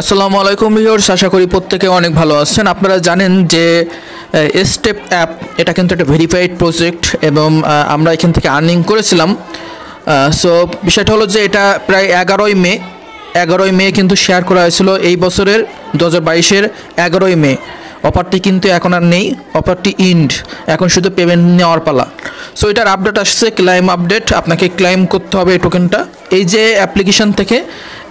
আসসালামু আলাইকুম ভিউয়ার্স, আশা করি প্রত্যেকে অনেক ভালো আছেন। আপনারা জানেন যে স্টেপ অ্যাপ এটা কিন্তু একটা ভেরিফাইড প্রজেক্ট এবং আমরা এখান থেকে আর্নিং করেছিলাম। সো বিষয়টা হলো যে, এটা প্রায় এগারোই মে এগারোই মে কিন্তু শেয়ার করা হয়েছিল এই বছরের, দু হাজার বাইশের এগারোই মে। অফারটি কিন্তু এখন আর নেই অফারটি ইন্ড এখন শুধু পেমেন্ট নেওয়ার পালা। সো এটার আপডেট আসছে ক্লাইম আপডেট আপনাকে ক্লাইম করতে হবে এই টোকেনটা এই যে অ্যাপ্লিকেশন থেকে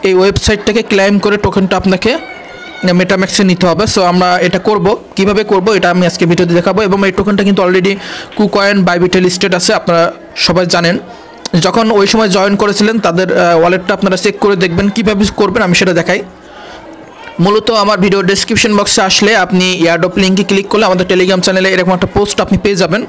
এই ওয়েবসাইট থেকে ক্লাইম করে টোকেনটা আপনাকে মেটাম্যাক্সে নিতে হবে। সো আমরা এটা করব। কীভাবে করব এটা আমি আজকে ভিডিওতে দেখাবো। এবং এই টোকেনটা কিন্তু অলরেডি কুকয়েন বাইবিটে লিস্টেড আছে, আপনারা সবাই জানেন। যখন ওই সময় জয়েন করেছিলেন, তাদের ওয়ালেটটা আপনারা চেক করে দেখবেন, কীভাবে করবেন, আমি সেটা দেখাই। মূলত আমার ভিডিও ডেসক্রিপশন বক্সে আসলে আপনি এয়ারডপ লিঙ্কে ক্লিক করলে আমাদের টেলিগ্রাম চ্যানেলে এরকম একটা পোস্ট আপনি পেয়ে যাবেন।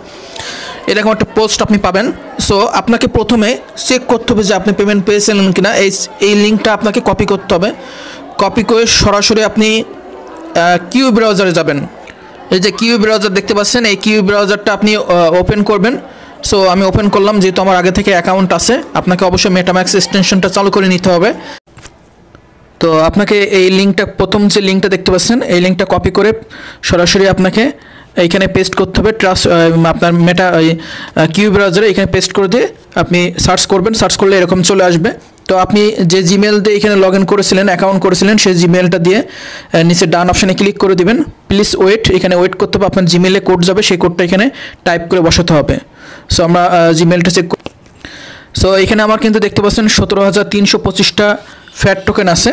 এরকম একটা পোস্ট আপনি পাবেন। সো আপনাকে প্রথমে চেক করতে হবে যে আপনি পেমেন্ট পেয়েছিলেন কিনা। এই এই লিঙ্কটা আপনাকে কপি করতে হবে। কপি করে সরাসরি আপনি কিউ ব্রাউজারে যাবেন। এই যে কিউ ব্রাউজার দেখতে পাচ্ছেন, এই কিউ ব্রাউজারটা আপনি ওপেন করবেন। সো আমি ওপেন করলাম, যেহেতু আমার আগে থেকে অ্যাকাউন্ট আছে, আপনাকে অবশ্যই মেটাম্যাক্স এক্সটেনশনটা চালু করে নিতে হবে। তো, আপনাকে এই লিঙ্কটা প্রথম যে লিঙ্কটা দেখতে পাচ্ছেন, এই লিঙ্কটা কপি করে সরাসরি আপনাকে এইখানে পেস্ট করতে হবে ট্রাস্ট আপনার মেটা কিউ ব্রাউজারে এখানে পেস্ট করে দিয়ে আপনি সার্চ করবেন। সার্চ করলে এরকম চলে আসবে। তো আপনি যে জিমেল দিয়ে এখানে লগ ইন করেছিলেন অ্যাকাউন্ট করেছিলেন, সেই জিমেলটা দিয়ে নিচে ডান অপশানে ক্লিক করে দিবেন। প্লিজ ওয়েট এখানে ওয়েট করতে হবে। আপনার জিমেলে কোড যাবে, সেই কোডটা এখানে টাইপ করে বসাতে হবে। সো আমরা জিমেলটা চেক সো এখানে আমার কিন্তু দেখতে পাচ্ছেন সতেরো হাজার তিনশো পঁচিশটা ফ্যাট টোকেন আছে।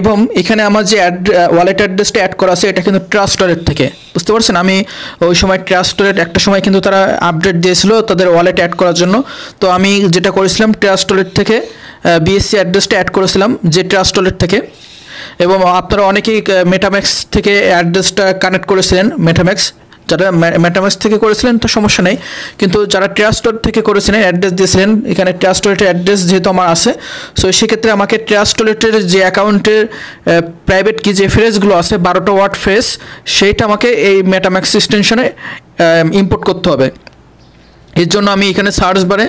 এবং এখানে আমার যে অ্যাড ওয়ালেট অ্যাড্রেসটা অ্যাড করা আছে, এটা কিন্তু ট্রাস্টরের থেকে। বুঝতে পারছেন? আমি ওই সময় ট্রাস্টরেট একটা সময় কিন্তু তারা আপডেট দিয়েছিল তাদের ওয়ালেট অ্যাড করার জন্য। তো আমি যেটা করেছিলাম ট্রাস্টরেট থেকে বিএসসি অ্যাড্রেসটা অ্যাড করেছিলাম, যে ট্রাস্টলেট থেকে। এবং আপনারা অনেকেই মেটাম্যাক্স থেকে অ্যাড্রেসটা কানেক্ট করেছিলেন মেটাম্যাক্স যারা ম্যাটামাস থেকে করেছিলেন, তো সমস্যা নেই। কিন্তু যারা ট্রাস্টর থেকে করেছিলেন অ্যাড্রেস দিয়েছিলেন, এখানে ট্রাস্টলেটের অ্যাড্রেস যেহেতু আমার আছে সো সেক্ষেত্রে আমাকে ট্রাস্টলেটের যে অ্যাকাউন্টের প্রাইভেট কি যে ফ্রেজগুলো আছে, বারোটা ওয়ার্ড ফ্রেজ সেইটা আমাকে এই ম্যাটামাক্স এক্সটেনশনে ইম্পোর্ট করতে হবে। এর জন্য আমি এখানে সার্চ বারে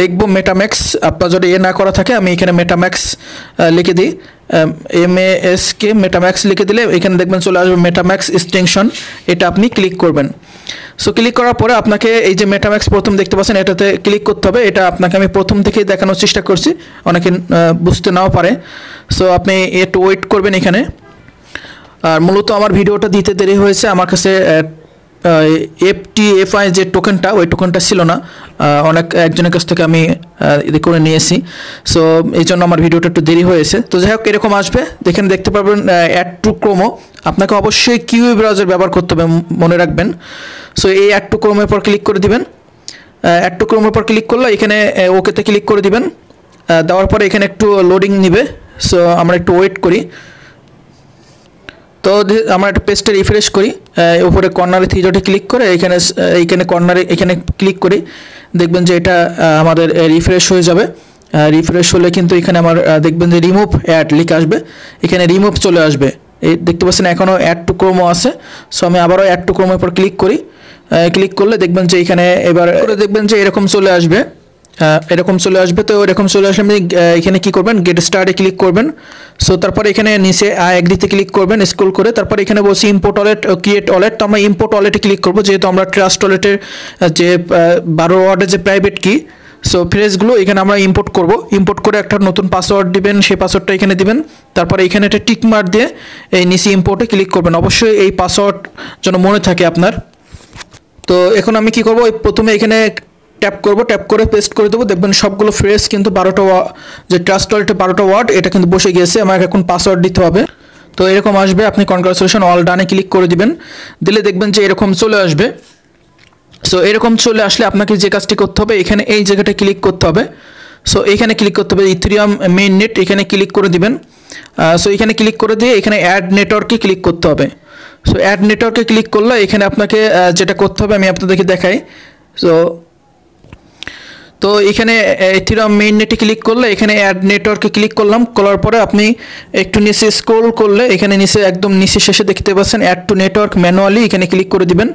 লিখব মেটাম্যাক্স আপনার যদি এ না করা থাকে, আমি এখানে মেটাম্যাক্স লিখে দিই। এম এ এস কে মেটাম্যাক্স লিখে দিলে এখানে দেখবেন চলে আসবে মেটাম্যাক্স এক্সটেনশন এটা আপনি ক্লিক করবেন। সো ক্লিক করার পরে আপনাকে এই যে মেটাম্যাক্স প্রথম দেখতে পাচ্ছেন, এটাতে ক্লিক করতে হবে। এটা আপনাকে আমি প্রথম থেকেই দেখানোর চেষ্টা করছি। অনেকে বুঝতে নাও পারে। সো আপনি একটু ওয়েট করবেন এখানে। আর মূলত আমার ভিডিওটা দিতে দেরি হয়েছে। আমার কাছে এফ টি এফ আই যে টোকেনটা ওই টোকেনটা ছিল না। অনেক, একজনের কাছ থেকে আমি করে নিয়েছি। সো এই জন্য আমার ভিডিওটা একটু দেরি হয়েছে। তো যাই হোক, এরকম আসবে। দেখেন, দেখতে পারবেন অ্যাড টু ক্রোমো আপনাকে অবশ্যই কিউ ব্রাউজার ব্যবহার করতে হবে মনে রাখবেন। সো এই অ্যাড টু ক্রোমের পর ক্লিক করে দিবেন। অ্যাড টু ক্রোমের পর ক্লিক করলে এখানে ওকেতে ক্লিক করে দিবেন। দেওয়ার পরে এখানে একটু লোডিং নিবে। সো আমরা একটু ওয়েট করি। তো আমরা একটা পেজটা রিফ্রেশ করি উপরে কর্নারে থ্রি ডটে ক্লিক করে, এখানে এইখানে কর্নারে এখানে ক্লিক করি, দেখবেন যে এটা আমাদের রিফ্রেশ হয়ে যাবে। রিফ্রেশ হলে কিন্তু এখানে আমার দেখবেন যে রিমুভ অ্যাড লিখে আসবে। এখানে রিমুভ চলে আসবে। এই দেখতে পাচ্ছেন এখনও অ্যাড টু ক্রোমো আছে। সো আমি আবারও অ্যাড টু ক্রোমোর উপর ক্লিক করি। ক্লিক করলে দেখবেন যে এখানে এবার দেখবেন যে এরকম চলে আসবে। এরকম চলে আসবে, তো এরকম চলে আসলে আপনি এখানে কি করবেন? গেট স্টার্টে ক্লিক করবেন। সো তারপর এখানে নিচে আই এগ্রিতে ক্লিক করবেন স্ক্রল করে। তারপর এখানে বলছি ইম্পোর্ট অলেট ক্রিয়েট অলেট তো আমরা ইম্পোর্ট অলেটে ক্লিক করব, যেহেতু আমরা ট্রাস্ট অলেটের যে বারো ওয়ার্ডের যে প্রাইভেট কি সো ফ্রেজগুলো এখানে আমরা ইম্পোর্ট করব। ইম্পোর্ট করে একটা নতুন পাসওয়ার্ড দিবেন, সেই পাসওয়ার্ডটা এখানে দিবেন। তারপরে এখানে একটা টিক মার দিয়ে এই নিচে ইম্পোর্টে ক্লিক করবেন। অবশ্যই এই পাসওয়ার্ড যেন মনে থাকে আপনার। তো এখন আমি কি করব? প্রথমে এখানে ট্যাপ করব ট্যাপ করে পেস্ট করে দেবো, দেখবেন সবগুলো ফ্রেজ কিন্তু বারোটা যে ট্রাস্ট ওয়ালেটে বারোটা ওয়ার্ড এটা কিন্তু বসে গিয়েছে, আমাকে এখন পাসওয়ার্ড দিতে হবে। তো এরকম আসবে, আপনি কনগ্রাচুলেশন অল ডানে ক্লিক করে দিবেন। দিলে দেখবেন যে এরকম চলে আসবে। সো এরকম চলে আসলে আপনাকে যে কাজটি করতে হবে, এখানে এই জায়গাটা ক্লিক করতে হবে। সো এখানে ক্লিক করতে হবে ইথিরিয়াম মেইন নেট এখানে ক্লিক করে দিবেন। সো এখানে ক্লিক করে দিয়ে এখানে অ্যাড নেটওয়ার্কে ক্লিক করতে হবে। সো অ্যাড নেটওয়ার্কে ক্লিক করলে এখানে আপনাকে যেটা করতে হবে, আমি আপনাদেরকে দেখাই। সো তো এখানে এথিরাম মেইন নেটে ক্লিক করলে, এখানে অ্যাড নেটওয়ার্কে ক্লিক করলাম, করার পরে আপনি একটু নিচে স্ক্রোল করলে, এখানে নিচে, একদম নিচে শেষে দেখতে পাচ্ছেন অ্যাড টু নেটওয়ার্ক ম্যানুয়ালি এখানে ক্লিক করে দিবেন।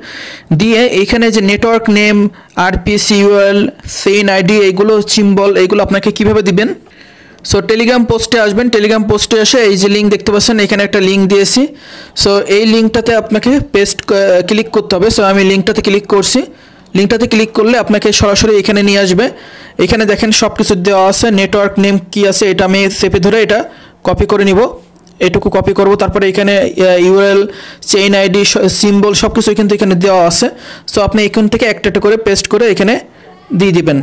দিয়ে এখানে যে network name RPC URL chain ID এইগুলো সিম্বল এইগুলো আপনাকে কীভাবে দিবেন? সো টেলিগ্রাম পোস্টে আসবেন টেলিগ্রাম পোস্টে এসে এই যে লিঙ্ক দেখতে পাচ্ছেন, এখানে একটা লিঙ্ক দিয়েছি। সো এই লিঙ্কটাতে আপনাকে পেস্ট ক্লিক করতে হবে। সো আমি লিঙ্কটাতে ক্লিক করছি। লিঙ্কটাতে ক্লিক করলে আপনাকে সরাসরি এখানে নিয়ে আসবে। এখানে দেখেন সব কিছু দেওয়া আছে নেটওয়ার্ক নেম কি আছে এটা আমি চেপে ধরে এটা কপি করে নিব। এটুকু কপি করব, তারপরে এখানে ইউএল চেইন আইডি সিম্বল সব কিছু কিন্তু এখানে দেওয়া আছে। সো আপনি এখান থেকে একটা একটা করে পেস্ট করে এখানে দিয়ে দিবেন।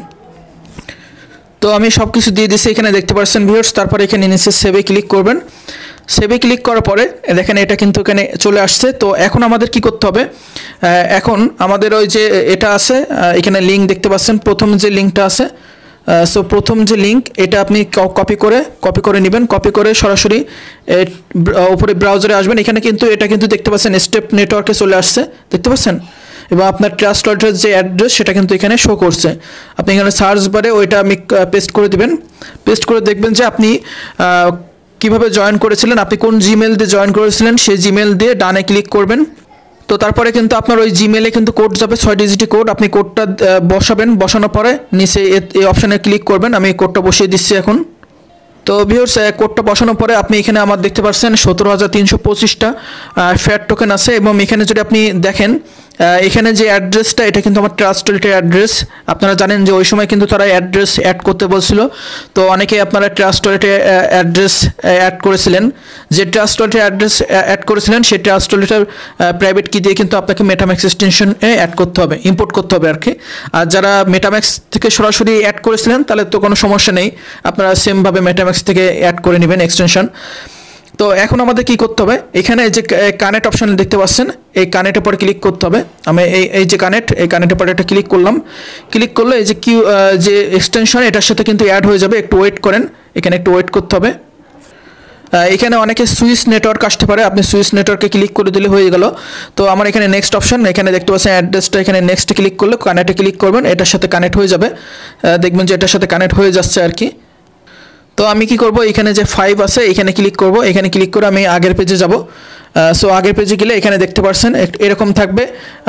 তো আমি সব কিছু দিয়ে দিচ্ছি এখানে দেখতে পাচ্ছেন ভিউর্স তারপরে এখানে নিচে সেভে ক্লিক করবেন। সেভে ক্লিক করার পরে, দেখেন এটা কিন্তু এখানে চলে আসছে। তো এখন আমাদের কি করতে হবে? এখন আমাদের ওই যে এটা আছে এখানে লিঙ্ক দেখতে পাচ্ছেন। প্রথম যে লিঙ্কটা আছে সো প্রথম যে লিঙ্ক এটা আপনি কপি করে কপি করে নেবেন। কপি করে সরাসরি উপরে ব্রাউজারে আসবেন। এখানে কিন্তু, এটা কিন্তু দেখতে পাচ্ছেন স্টেপ নেটওয়ার্কে চলে আসছে। দেখতে পাচ্ছেন? এবং আপনার ট্রাস্ট ওয়ালেটের যে অ্যাড্রেস সেটা কিন্তু এখানে শো করছে। আপনি এখানে সার্চ বারে ওইটা আমি পেস্ট করে দিবেন। পেস্ট করে দেখবেন যে আপনি কীভাবে জয়েন করেছিলেন? আপনি কোন জিমেল দিয়ে জয়েন করেছিলেন? সেই জিমেল দিয়ে ডানে ক্লিক করবেন। তো তারপরে কিন্তু আপনার ওই জিমেলে কিন্তু কোড যাবে, ছয় ডিজিটি কোড আপনি কোডটা বসাবেন। বসানোর পরে নিচে এই অপশানে ক্লিক করবেন। আমি কোডটা বসিয়ে দিচ্ছি এখন। তো ভিউর্স কোডটা বসানোর পরে আপনি এখানে আমার দেখতে পাচ্ছেন সতেরো হাজার তিনশো পঁচিশটা ফ্যাট টোকেন আছে এবং এখানে যদি আপনি দেখেন এখানে যে অ্যাড্রেসটা, এটা কিন্তু আমার ট্রাস্টলেটের অ্যাড্রেস। আপনারা জানেন যে ওই সময় কিন্তু তারা অ্যাড্রেস অ্যাড করতে বলছিল। তো অনেকে আপনারা ট্রাস্টলেটে অ্যাড্রেস অ্যাড করেছিলেন। যে ট্রাস্টলেটের অ্যাড্রেস অ্যাড করেছিলেন, সেই ট্রাস্টলেটের প্রাইভেট কি দিয়ে কিন্তু আপনাকে মেটাম্যাক্স এক্সটেনশন অ্যাড করতে হবে ইম্পোর্ট করতে হবে আর কি। আর যারা মেটাম্যাক্স থেকে সরাসরি অ্যাড করেছিলেন, তাহলে তো কোনো সমস্যা নেই। আপনারা সেমভাবে মেটাম্যাক্স থেকে অ্যাড করে নেবেন এক্সটেনশন তো এখন আমাদের কি করতে হবে? এখানে যে কানেক্ট অপশান দেখতে পাচ্ছেন, এই কানেক্টের পরে ক্লিক করতে হবে। আমি এই এই যে কানেক্ট এই কানেক্টের পরে একটা ক্লিক করলাম। ক্লিক করলে এই যে কিউ যে এক্সটেনশন এটার সাথে কিন্তু অ্যাড হয়ে যাবে। একটু ওয়েট করেন, এখানে একটু ওয়েট করতে হবে। এখানে অনেকে সুইচ নেটওয়ার্ক আসতে পারে। আপনি সুইচ নেটওয়ার্কে ক্লিক করে দিলে হয়ে গেল। তো আমার এখানে নেক্সট অপশন এখানে দেখতে পাচ্ছেন অ্যাড্রেসটা এখানে নেক্সট ক্লিক করলে কানেক্টে ক্লিক করবেন। এটার সাথে কানেক্ট হয়ে যাবে। দেখবেন যে এটার সাথে কানেক্ট হয়ে যাচ্ছে আর কি। তো আমি কি করব? এখানে যে ফাইভ আছে, এখানে ক্লিক করব। এখানে ক্লিক করে আমি আগের পেজে যাব। সো আগের পেজে গেলে এখানে দেখতে পাচ্ছেন এরকম থাকবে।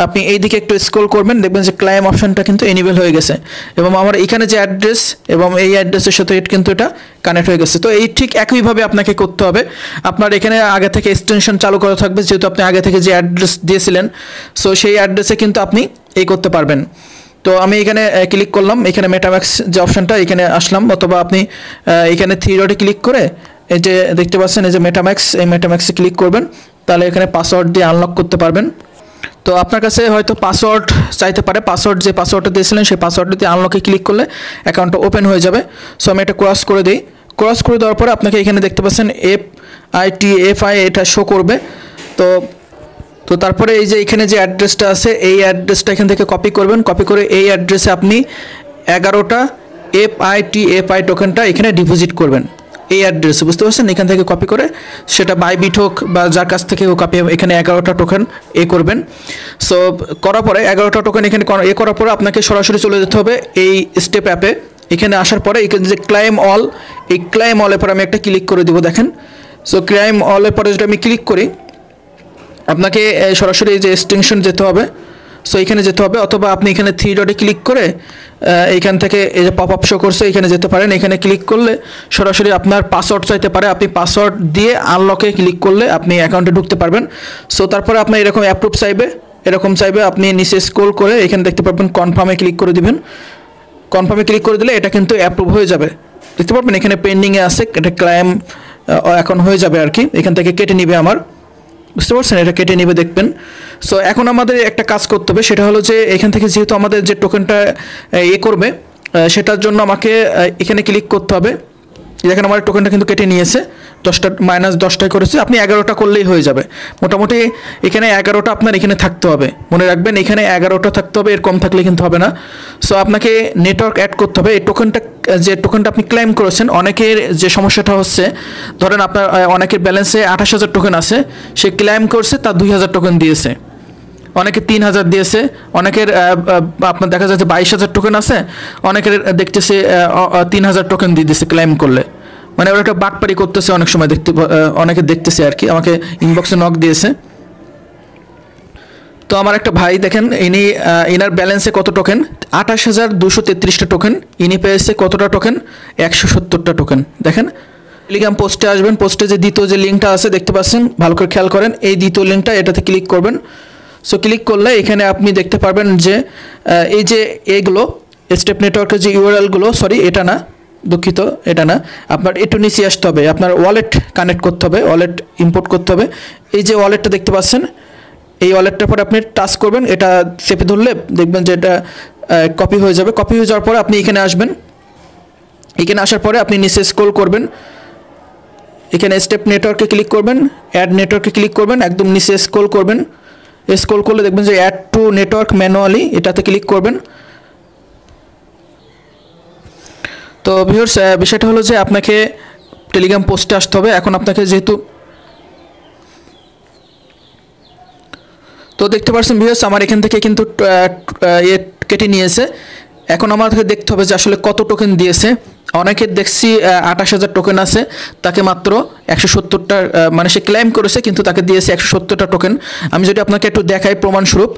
আপনি এই দিকে একটু স্ক্রল করবেন, দেখবেন যে ক্লাইম অপশনটা কিন্তু এনিবেল হয়ে গেছে। এবং আমার এখানে যে অ্যাড্রেস এবং এই অ্যাড্রেসের সাথে কিন্তু এটা কানেক্ট হয়ে গেছে। তো এই ঠিক একইভাবে আপনাকে করতে হবে। আপনার এখানে আগে থেকে এক্সটেনশন চালু করা থাকবে, যেহেতু আপনি আগে থেকে যে অ্যাড্রেস দিয়েছিলেন সো সেই অ্যাড্রেসে কিন্তু আপনি এই করতে পারবেন। তো আমি এখানে ক্লিক করলাম। এখানে মেটাম্যাক্স যে অপশানটা এখানে আসলাম। অথবা আপনি এখানে থ্রি ডটে ক্লিক করে এই যে দেখতে পাচ্ছেন, এই যে মেটাম্যাক্স এই মেটাম্যাক্সে ক্লিক করবেন। তাহলে এখানে পাসওয়ার্ড দিয়ে আনলক করতে পারবেন। তো আপনার কাছে হয়তো পাসওয়ার্ড চাইতে পারে। পাসওয়ার্ড যে পাসওয়ার্ডটা দিয়েছিলেন, সেই পাসওয়ার্ডটা আনলকে ক্লিক করলে অ্যাকাউন্টটা ওপেন হয়ে যাবে। সো আমি এটা ক্রস করে দিই। ক্রস করে দেওয়ার পরে আপনাকে এখানে দেখতে পাচ্ছেন F I T F I এটা শো করবে। তো তো তারপরে এই যে এখানে যে অ্যাড্রেসটা আছে, এই অ্যাড্রেসটা এখান থেকে কপি করবেন। কপি করে এই অ্যাড্রেসে আপনি এগারোটা F I T F I টোকেনটা এখানে ডিপোজিট করবেন। এই অ্যাড্রেসে, বুঝতে পারছেন? এখান থেকে কপি করে সেটা বাইবিট হোক বা যার কাছ থেকে কপি এখানে এগারোটা টোকেন এ করবেন। সো করার পরে এগারোটা টোকেন এখানে এ করার পরে আপনাকে সরাসরি চলে যেতে হবে এই স্টেপ অ্যাপে এখানে আসার পরে এখানে যে ক্লাইম অল এই ক্লাইম অলের পরে আমি একটা ক্লিক করে দিব, দেখেন। সো ক্লাইম অলের পরে যদি আমি ক্লিক করি আপনাকে সরাসরি এই যে এক্সটেনশন যেতে হবে সো এখানে যেতে হবে, অথবা আপনি এখানে থ্রি ডটে ক্লিক করে এইখান থেকে এই যে পপ আপ শো করছে, এখানে যেতে পারেন। এখানে ক্লিক করলে সরাসরি আপনার পাসওয়ার্ড চাইতে পারে। আপনি পাসওয়ার্ড দিয়ে আনলকে ক্লিক করলে আপনি অ্যাকাউন্টে ঢুকতে পারবেন। সো তারপরে আপনার এরকম অ্যাপ্রুভ চাইবে, এরকম চাইবে, আপনি নিচে স্ক্রোল করে এখানে দেখতে পারবেন কনফার্মে ক্লিক করে দিবেন। কনফার্মে ক্লিক করে দিলে এটা কিন্তু অ্যাপ্রুভ হয়ে যাবে। দেখতে পারবেন, এখানে পেন্ডিংয়ে আছে, এটা ক্লাইম এখন হয়ে যাবে আর কি। এখান থেকে কেটে নিবে আমার। বুঝতে পারছেন? এটা কেটে নেবে, দেখবেন। সো এখন আমাদের একটা কাজ করতে হবে, সেটা হলো যে, এখান থেকে যেহেতু আমাদের যে টোকেনটা এ করবে সেটার জন্য আমাকে এখানে ক্লিক করতে হবে। দেখেন আমার টোকেনটা কিন্তু কেটে নিয়েছে, দশটা মাইনাস দশটায় করেছে, আপনি এগারোটা করলেই হয়ে যাবে। মোটামুটি এখানে এগারোটা আপনার এখানে থাকতে হবে। মনে রাখবেন এখানে এগারোটা থাকতে হবে, এর কম থাকলে কিন্তু হবে না। সো আপনাকে নেটওয়ার্ক অ্যাড করতে হবে। এই টোকেনটা যে টোকেনটা আপনি ক্লেম করেছেন, অনেকের যে সমস্যাটা হচ্ছে, ধরেন আপনার অনেকের ব্যালেন্সে আঠাশ হাজার টোকেন আছে, সে ক্লেম করছে, তার দুই হাজার টোকেন দিয়েছে। অনেকে তিন হাজার দিয়েছে, অনেকের আপনার দেখা যাচ্ছে বাইশ হাজার টোকেন আছে, অনেকের দেখতেছে তিন হাজার টোকেন দিয়ে দিয়েছে ক্লেম করলে। মানে ওরা একটা বাটপারি করতেছে অনেক সময় দেখতে অনেকে দেখতেছে আর কি। আমাকে ইনবক্সে নক দিয়েছে। তো আমার একটা ভাই দেখেন, ইনি ইনার ব্যালেন্সে কত টোকেন আঠাশ হাজার দুশো তেত্রিশটা টোকেন ইনি পেয়েছে কতটা টোকেন একশো সত্তরটা টোকেন দেখেন টেলিগ্রাম পোস্টে আসবেন পোস্টে যে দ্বিতীয় যে লিঙ্কটা আছে, দেখতে পাচ্ছেন? ভালো করে খেয়াল করেন, এই দ্বিতীয় লিঙ্কটা এটাতে ক্লিক করবেন। সো ক্লিক করলে এখানে আপনি দেখতে পারবেন যে এই যে এগুলো স্টেপ নেটওয়ার্কের যে ইউআরএলগুলো সরি এটা না দুঃখিত, এটা না। আপনার একটু নিচে আসতে হবে, আপনার ওয়ালেট কানেক্ট করতে হবে ওয়ালেট ইম্পোর্ট করতে হবে। এই যে ওয়ালেটটা দেখতে পাচ্ছেন, এই ওয়ালেটটার পরে আপনি টাচ করবেন, এটা চেপে ধরলে দেখবেন যে এটা কপি হয়ে যাবে। কপি হয়ে যাওয়ার পরে আপনি এখানে আসবেন। এখানে আসার পরে আপনি নিচে স্ক্রল করবেন। এখানে স্টেপ নেটওয়ার্কে ক্লিক করবেন অ্যাড নেটওয়ার্কে ক্লিক করবেন, একদম নিচে স্ক্রল করবেন। স্ক্রল করলে দেখবেন যে অ্যাড টু নেটওয়ার্ক ম্যানুয়ালি এটাতে ক্লিক করবেন। তো ভিউর্স বিষয়টা হলো যে আপনাকে টেলিগ্রাম পোস্টে আসতে হবে। এখন আপনাকে যেহেতু তো দেখতে পাচ্ছেন ভিউয়ার্স আমার এখান থেকে কিন্তু এ কেটে নিয়েছে। এখন আমাদেরকে দেখতে হবে যে আসলে কত টোকেন দিয়েছে। অনেকের দেখছি আঠাশ হাজার টোকেন আছে। তাকে মাত্র একশো সত্তরটা মানে সে ক্লেম করেছে, কিন্তু তাকে দিয়েছে একশো সত্তরটা টোকেন আমি যদি আপনাকে একটু দেখাই প্রমাণস্বরূপ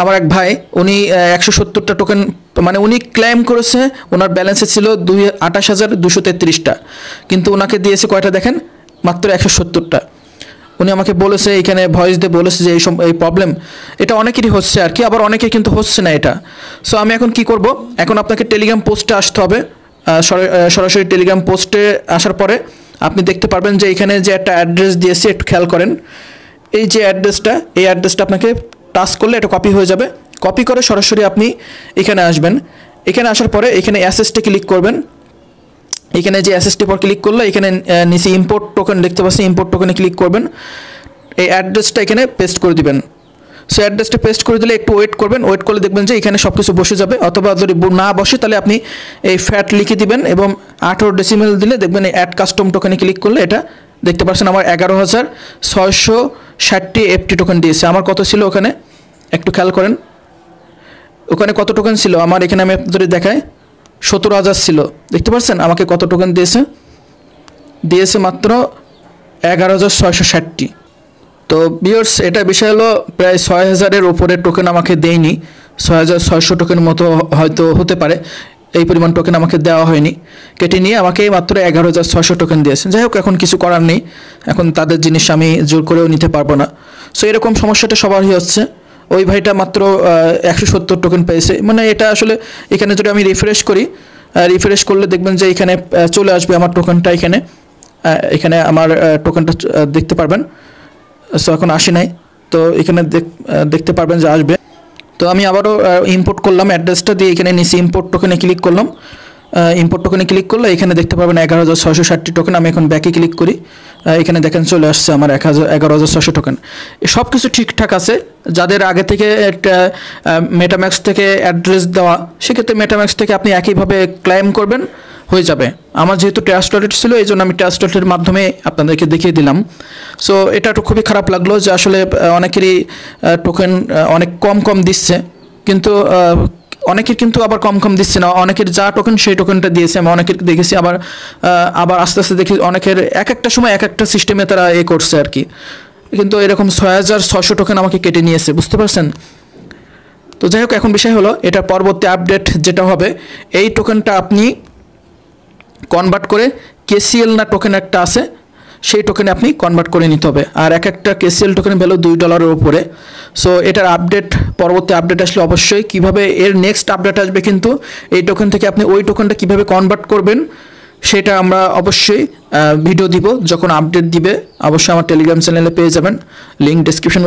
আমার এক ভাই, উনি একশো সত্তরটা টোকেন মানে উনি ক্লেম করেছে, ওনার ব্যালেন্সে ছিল দুই, আঠাশ হাজার দুশো তেত্রিশটা। কিন্তু ওনাকে দিয়েছে কয়টা দেখেন? মাত্র একশো সত্তরটা। উনি আমাকে বলেছে, এখানে ভয়েস দিয়ে বলেছে যে এই এই প্রবলেম এটা অনেকেরই হচ্ছে আর কি, আবার অনেকের কিন্তু হচ্ছে না এটা। সো আমি এখন কি করব? এখন আপনাকে টেলিগ্রাম পোস্টে আসতে হবে। সরাসরি টেলিগ্রাম পোস্টে আসার পরে আপনি দেখতে পারবেন যে এখানে যে একটা অ্যাড্রেস দিয়েছে, একটু খেয়াল করেন। এই যে অ্যাড্রেসটা এই অ্যাড্রেসটা আপনাকে টাচ করলে এটা কপি হয়ে যাবে। কপি করে সরাসরি আপনি এখানে আসবেন। এখানে আসার পরে এখানে অ্যাসেসটে ক্লিক করবেন। এখানে যে অ্যাসেসটি পর ক্লিক করলে, এখানে নিচে ইম্পোর্ট টোকেন দেখতে পাচ্ছেন ইম্পোর্ট টোকেনে ক্লিক করবেন। এই অ্যাড্রেসটা এখানে পেস্ট করে দিবেন। সো অ্যাড্রেসটা পেস্ট করে দিলে একটু ওয়েট করবেন। ওয়েট করলে দেখবেন যে এখানে সব কিছু বসে যাবে। অথবা যদি না বসে, তাহলে আপনি এই ফ্যাট লিখে দিবেন এবং আঠেরো ডেসিমেল দিলে দেখবেন এই অ্যাড কাস্টম টোকেনে ক্লিক করলে এটা দেখতে পাচ্ছেন আমার এগারো হাজার ছয়শো ষাটটি এফটি টোকেন দিয়েছে। আমার কত ছিল ওখানে? একটু খেয়াল করেন। ওখানে কত টোকেন ছিল? আমার এখানে আমি আপনাদের দেখাই, সতেরো হাজার ছিল। দেখতে পাচ্ছেন? আমাকে কত টোকেন দিয়েছে? দিয়েছে মাত্র এগারো হাজার ছয়শো ষাটটি তো বিয়ার্স এটা বিষয় হলো প্রায় ছয় হাজারের ওপরে টোকেন আমাকে দেয়নি। ছয় হাজার ছয়শো টোকেন মতো হয়তো হতে পারে। এই পরিমাণ টোকেন আমাকে দেওয়া হয়নি। কেটে নিয়ে আমাকে মাত্র এগারো হাজার ছয়শো টোকেন দিয়েছে। যাই হোক, এখন কিছু করার নেই। এখন তাদের জিনিস আমি জোর করেও নিতে পারব না। সো এরকম সমস্যাটা সবারই হচ্ছে। ওই ভাইটা মাত্র একশো সত্তর টোকেন পেয়েছে। মানে এটা আসলে এখানে যদি আমি রিফ্রেশ করি রিফ্রেশ করলে দেখবেন যে এখানে চলে আসবে আমার টোকেনটা এখানে। এখানে আমার টোকেনটা দেখতে পারবেন। সো এখন আসি নাই। তো এখানে দেখ- দেখতে পারবেন যে আসবে। তো আমি আবারও ইম্পোর্ট করলাম। অ্যাড্রেসটা দিয়ে এখানে নিচে ইম্পোর্ট টোকেনে ক্লিক করলাম। ইম্পোর্ট টোকেনে ক্লিক করলে এখানে দেখতে পাবেন এগারো হাজার ছয়শো ষাটটি টোকেন আমি এখন ব্যাকে ক্লিক করি। এখানে দেখেন চলে আসছে আমার এক হাজার এগারো হাজার ছশো টোকেন সব কিছু ঠিকঠাক আছে। যাদের আগে থেকে একটা মেটাম্যাক্স থেকে অ্যাড্রেস দেওয়া, সেক্ষেত্রে মেটাম্যাক্স থেকে আপনি একইভাবে ক্লাইম করবেন, হয়ে যাবে। আমার যেহেতু ট্যাক্স ওয়ালেট ছিল, এই জন্য আমি ট্যাক্স ওয়ালেটের মাধ্যমে আপনাদেরকে দেখিয়ে দিলাম। সো এটা একটু খুবই খারাপ লাগল যে আসলে অনেকেরই টোকেন অনেক কম কম দিচ্ছে। কিন্তু অনেকের কিন্তু আবার কম কম দিচ্ছে না, অনেকের যা টোকেন সেই টোকেনটা দিয়েছে, আমি অনেকের দেখেছি আবার আবার আস্তে আস্তে দেখি অনেকের এক একটা সময় এক একটা সিস্টেমে তারা এ করছে আর কি। কিন্তু এরকম ছয় হাজার ছশো টোকেন আমাকে কেটে নিয়েছে, বুঝতে পারছেন? তো যাই হোক, এখন বিষয় হলো, এটা পরবর্তী আপডেট যেটা হবে, এই টোকেনটা আপনি কনভার্ট করে কেসিএল না টোকেন একটা আছে সেই টোকেনে আপনি কনভার্ট করে নিতে হবে। আর এক একটা কেসিএল টোকেনের ভ্যালু দুই ডলারের উপরে। সো এটার আপডেট পরবর্তী আপডেট আসলে অবশ্যই। কীভাবে এর নেক্সট আপডেট আসবে কিন্তু এই টোকেন থেকে আপনি ওই টোকেনটা কীভাবে কনভার্ট করবেন, সেটা আমরা অবশ্যই ভিডিও দিব। যখন আপডেট দিবে, অবশ্যই আমার টেলিগ্রাম চ্যানেলে পেয়ে যাবেন। Link description